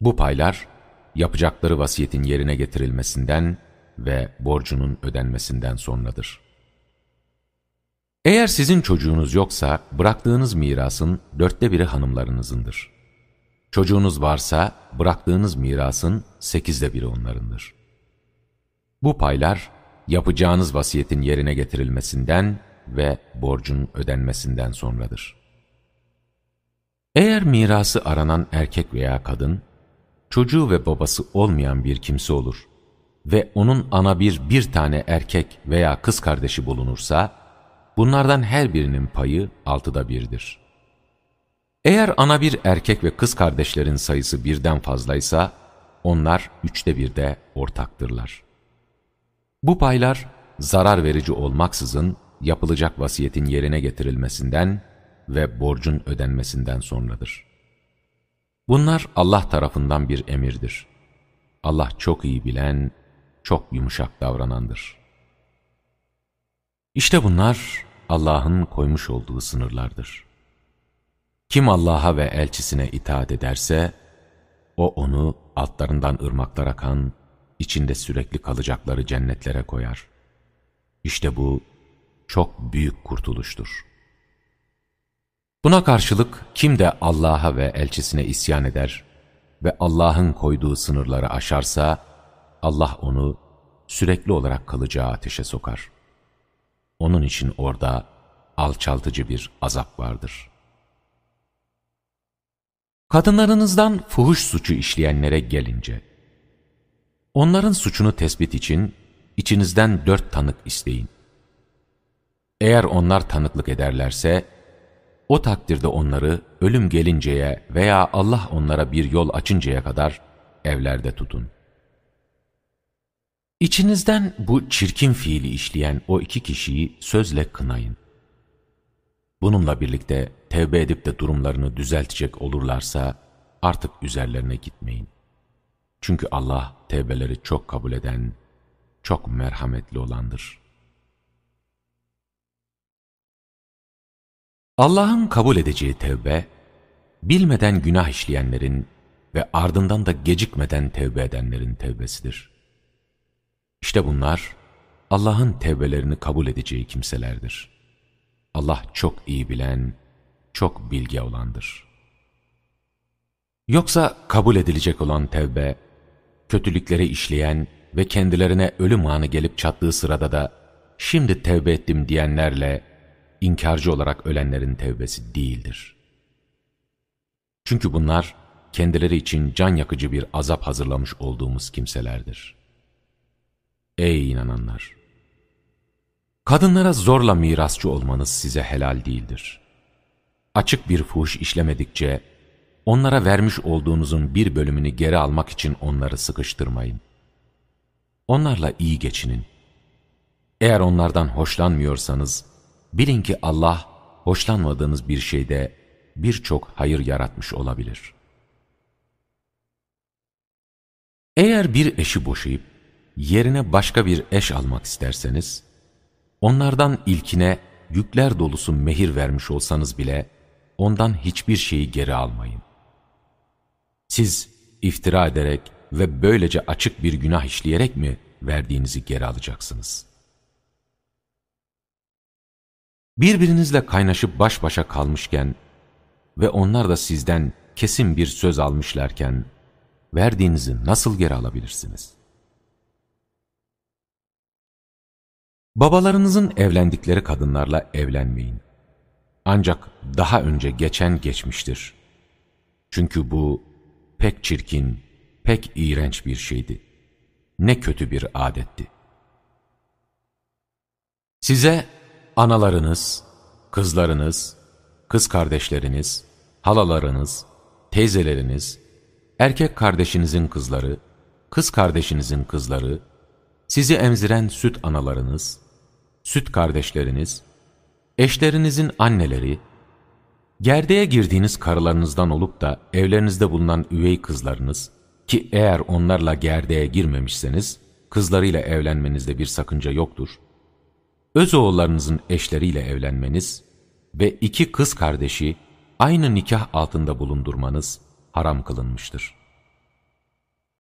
Bu paylar, yapacakları vasiyetin yerine getirilmesinden ve borcunun ödenmesinden sonradır. Eğer sizin çocuğunuz yoksa, bıraktığınız mirasın dörtte biri hanımlarınızındır. Çocuğunuz varsa, bıraktığınız mirasın sekizde biri onlarındır. Bu paylar, yapacağınız vasiyetin yerine getirilmesinden ve borcun ödenmesinden sonradır. Eğer mirası aranan erkek veya kadın, çocuğu ve babası olmayan bir kimse olur ve onun ana bir bir tane erkek veya kız kardeşi bulunursa, bunlardan her birinin payı altıda birdir. Eğer ana bir erkek ve kız kardeşlerin sayısı birden fazlaysa, onlar üçte birde ortaktırlar. Bu paylar, zarar verici olmaksızın yapılacak vasiyetin yerine getirilmesinden ve borcun ödenmesinden sonradır. Bunlar Allah tarafından bir emirdir. Allah çok iyi bilen, çok yumuşak davranandır. İşte bunlar Allah'ın koymuş olduğu sınırlardır. Kim Allah'a ve elçisine itaat ederse, o onu altlarından ırmaklar akan, içinde sürekli kalacakları cennetlere koyar. İşte bu çok büyük kurtuluştur. Buna karşılık kim de Allah'a ve elçisine isyan eder ve Allah'ın koyduğu sınırları aşarsa, Allah onu sürekli olarak kalacağı ateşe sokar. Onun için orada alçaltıcı bir azap vardır. Kadınlarınızdan fuhuş suçu işleyenlere gelince, onların suçunu tespit için içinizden dört tanık isteyin. Eğer onlar tanıklık ederlerse, o takdirde onları ölüm gelinceye veya Allah onlara bir yol açıncaya kadar evlerde tutun. İçinizden bu çirkin fiili işleyen o iki kişiyi sözle kınayın. Bununla birlikte tevbe edip de durumlarını düzeltecek olurlarsa artık üzerlerine gitmeyin. Çünkü Allah tevbeleri çok kabul eden, çok merhametli olandır. Allah'ın kabul edeceği tevbe, bilmeden günah işleyenlerin ve ardından da gecikmeden tevbe edenlerin tevbesidir. İşte bunlar Allah'ın tevbelerini kabul edeceği kimselerdir. Allah çok iyi bilen, çok bilge olandır. Yoksa kabul edilecek olan tevbe, kötülükleri işleyen ve kendilerine ölüm anı gelip çattığı sırada da şimdi tevbe ettim diyenlerle inkarcı olarak ölenlerin tevbesi değildir. Çünkü bunlar kendileri için can yakıcı bir azap hazırlamış olduğumuz kimselerdir. Ey inananlar! Kadınlara zorla mirasçı olmanız size helal değildir. Açık bir fuhuş işlemedikçe, onlara vermiş olduğunuzun bir bölümünü geri almak için onları sıkıştırmayın. Onlarla iyi geçinin. Eğer onlardan hoşlanmıyorsanız, bilin ki Allah, hoşlanmadığınız bir şeyde birçok hayır yaratmış olabilir. Eğer bir eşi boşayıp, yerine başka bir eş almak isterseniz, onlardan ilkine yükler dolusu mehir vermiş olsanız bile, ondan hiçbir şeyi geri almayın. Siz iftira ederek ve böylece açık bir günah işleyerek mi verdiğinizi geri alacaksınız? Birbirinizle kaynaşıp baş başa kalmışken ve onlar da sizden kesin bir söz almışlarken, verdiğinizi nasıl geri alabilirsiniz? Babalarınızın evlendikleri kadınlarla evlenmeyin. Ancak daha önce geçen geçmiştir. Çünkü bu pek çirkin, pek iğrenç bir şeydi. Ne kötü bir adetti. Size analarınız, kızlarınız, kız kardeşleriniz, halalarınız, teyzeleriniz, erkek kardeşinizin kızları, kız kardeşinizin kızları, sizi emziren süt analarınız, süt kardeşleriniz, eşlerinizin anneleri, gerdeğe girdiğiniz karılarınızdan olup da evlerinizde bulunan üvey kızlarınız ki eğer onlarla gerdeğe girmemişseniz kızlarıyla evlenmenizde bir sakınca yoktur. Öz oğullarınızın eşleriyle evlenmeniz ve iki kız kardeşi aynı nikah altında bulundurmanız haram kılınmıştır.